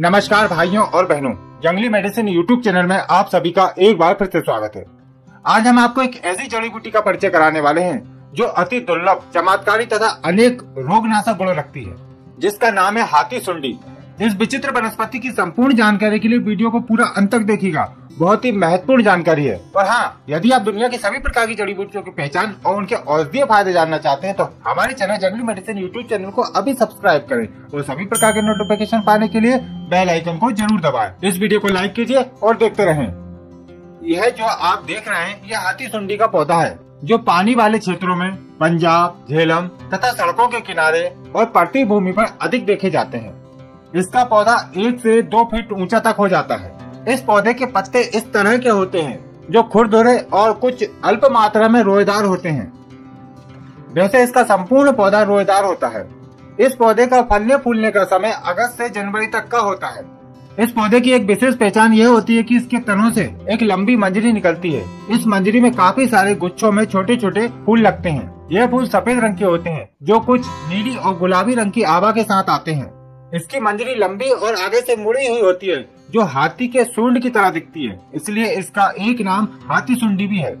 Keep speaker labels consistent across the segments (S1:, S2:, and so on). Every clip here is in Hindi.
S1: नमस्कार भाइयों और बहनों, जंगली मेडिसिन यूट्यूब चैनल में आप सभी का एक बार फिर से स्वागत है। आज हम आपको एक ऐसी जड़ी बूटी का परिचय कराने वाले हैं, जो अति दुर्लभ, चमत्कारी तथा अनेक रोगनाशक गुण रखती है। जिसका नाम है हाथी सुंडी। इस विचित्र वनस्पति की संपूर्ण जानकारी के लिए वीडियो को पूरा अंत तक देखिएगा। बहुत ही महत्वपूर्ण जानकारी है। और हाँ यदि आप दुनिया की सभी प्रकार की जड़ी बूटियों की पहचान और उनके औषधीय फ़ायदे जानना चाहते हैं तो हमारे चैनल जंगली मेडिसिन यूट्यूब चैनल को अभी सब्सक्राइब करें और सभी प्रकार के नोटिफिकेशन पाने के लिए बेल आइकन को ज़रूर दबाएँ। इस वीडियो को लाइक कीजिए और देखते रहें। यह जो आप देख रहे हैं, यह हाथी सुंडी का पौधा है, जो पानी वाले क्षेत्रों में पंजाब, झेलम तथा सड़कों के किनारे और पड़ती भूमि पर अधिक देखे जाते हैं। इसका पौधा एक से दो फीट ऊँचा तक हो जाता है। इस पौधे के पत्ते इस तरह के होते हैं, जो खुरदुरे और कुछ अल्प मात्रा में रोएदार होते हैं। वैसे इसका संपूर्ण पौधा रोएदार होता है। इस पौधे का फलने फूलने का समय अगस्त से जनवरी तक का होता है। इस पौधे की एक विशेष पहचान यह होती है कि इसके तनों से एक लंबी मंजरी निकलती है। इस मंजरी में काफ़ी सारे गुच्छों में छोटे छोटे फूल लगते हैं। यह फूल सफ़ेद रंग के होते हैं, जो कुछ नीली और गुलाबी रंग की आभा के साथ आते हैं। इसकी मंजरी लंबी और आगे से मुड़ी हुई होती है। जो हाथी के सूंड की तरह दिखती है। इसलिए इसका एक नाम हाथी सुंडी भी है।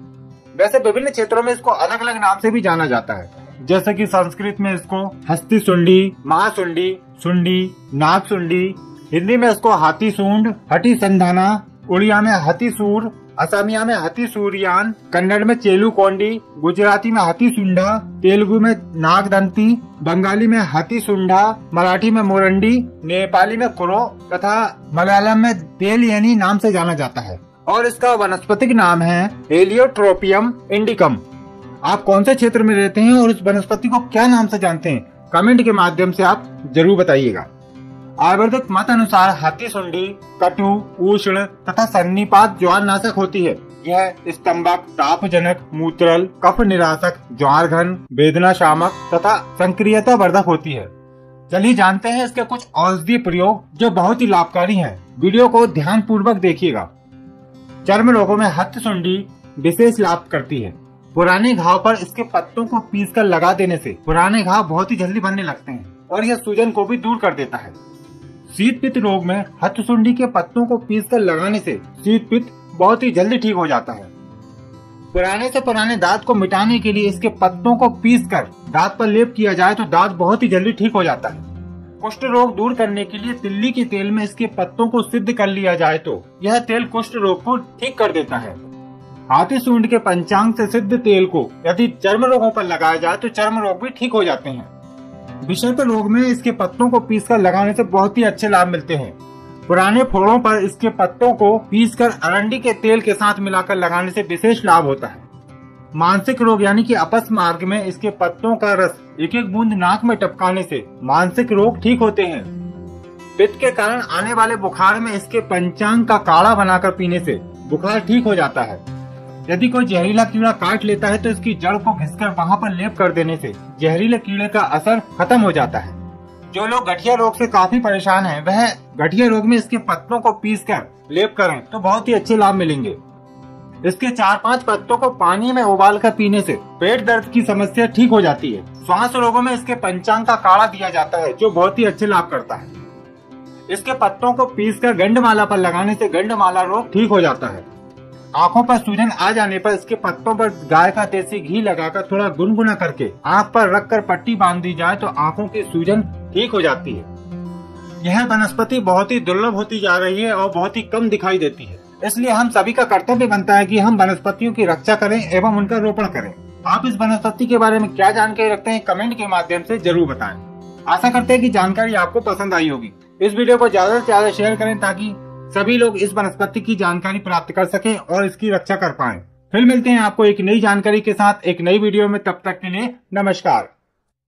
S1: वैसे विभिन्न क्षेत्रों में इसको अलग अलग नाम से भी जाना जाता है। जैसे कि संस्कृत में इसको हस्ती सुंडी महासुंडी सुंडी, नाग सुंडी, हिंदी में इसको हाथी सूंड, हटी संधाना उड़िया में हती सूर असमिया में हती सूरियान कन्नड़ में चेलू कोंडी गुजराती में हती सुंडा तेलुगु में नागदंती, बंगाली में हती सुंडा मराठी में मोरंडी, नेपाली में कुरो तथा मलयालम में तेल यानी नाम से जाना जाता है। और इसका वनस्पतिक नाम है एलियोट्रोपियम इंडिकम। आप कौन से क्षेत्र में रहते हैं और इस वनस्पति को क्या नाम से जानते हैं? कमेंट के माध्यम से आप ज़रूर बताइएगा। आयुर्वेदिक मत अनुसार हाथी सुंडी, कटु, उष्ण तथा सन्निपात ज्वार नाशक होती है। यह स्तंभक, तापजनक, मूत्रल कफ निराशक ज्वार घन वेदना शामक तथा संक्रियता वर्धक होती है। चलिए जानते हैं इसके कुछ औषधीय प्रयोग जो बहुत ही लाभकारी हैं। वीडियो को ध्यान पूर्वक देखिएगा। चर्म रोगों में हथ सुंडी विशेष लाभ करती है। पुराने घाव पर इसके पत्तों को पीस कर लगा देने से पुराने घाव बहुत ही जल्दी बनने लगते हैं और यह सूजन को भी दूर कर देता है। शीत पित्त रोग में हथसुंडी के पत्तों को पीस कर लगाने से शीत पित्त बहुत ही जल्दी ठीक हो जाता है। पुराने से पुराने दांत को मिटाने के लिए इसके पत्तों को पीस कर दांत पर लेप किया जाए तो दांत बहुत ही जल्दी ठीक हो जाता है। कुष्ठ रोग दूर करने के लिए तिल्ली के तेल में इसके पत्तों को सिद्ध कर लिया जाए तो यह तेल कुष्ठ रोग को ठीक कर देता है। हाथी सूंड के पंचांग से सिद्ध तेल को यदि चर्म रोगों पर लगाया जाए तो चर्म रोग भी ठीक हो जाते हैं। विषर्प रोग में इसके पत्तों को पीसकर लगाने से बहुत ही अच्छे लाभ मिलते हैं। पुराने फोड़ों पर इसके पत्तों को पीसकर अरंडी के तेल के साथ मिलाकर लगाने से विशेष लाभ होता है। मानसिक रोग यानी कि अपस मार्ग में इसके पत्तों का रस एक एक बूंद नाक में टपकाने से मानसिक रोग ठीक होते हैं। पित्त के कारण आने वाले बुखार में इसके पंचांग का काढ़ा बनाकर पीने से बुखार ठीक हो जाता है। यदि कोई जहरीला कीड़ा काट लेता है तो इसकी जड़ को घिसकर वहाँ पर लेप कर देने से जहरीले कीड़े का असर खत्म हो जाता है। जो लोग गठिया रोग से काफ़ी परेशान हैं, वह गठिया रोग में इसके पत्तों को पीस कर लेप करें तो बहुत ही अच्छे लाभ मिलेंगे। इसके चार पाँच पत्तों को पानी में उबाल कर पीने से पेट दर्द की समस्या ठीक हो जाती है। श्वास रोगों में इसके पंचांग का काढ़ा दिया जाता है जो बहुत ही अच्छे लाभ करता है। इसके पत्तों को पीस कर गंडमाला पर लगाने से गंडमाला रोग ठीक हो जाता है। आँखों पर सूजन आ जाने पर इसके पत्तों पर गाय का देसी घी लगाकर थोड़ा गुनगुना करके आँख पर रखकर पट्टी बाँध दी जाए तो आँखों की सूजन ठीक हो जाती है। यह वनस्पति बहुत ही दुर्लभ होती जा रही है और बहुत ही कम दिखाई देती है। इसलिए हम सभी का कर्तव्य बनता है कि हम वनस्पतियों की रक्षा करें एवं उनका रोपण करें। आप इस वनस्पति के बारे में क्या जानकारी रखते हैं, कमेंट के माध्यम से ज़रूर बताएँ। आशा करते हैं कि जानकारी आपको पसंद आई होगी। इस वीडियो को ज़्यादा से ज़्यादा शेयर करें ताकि सभी लोग इस वनस्पति की जानकारी प्राप्त कर सके और इसकी रक्षा कर पाए। फिर मिलते हैं आपको एक नई जानकारी के साथ, एक नई वीडियो में। तब तक के लिए नमस्कार।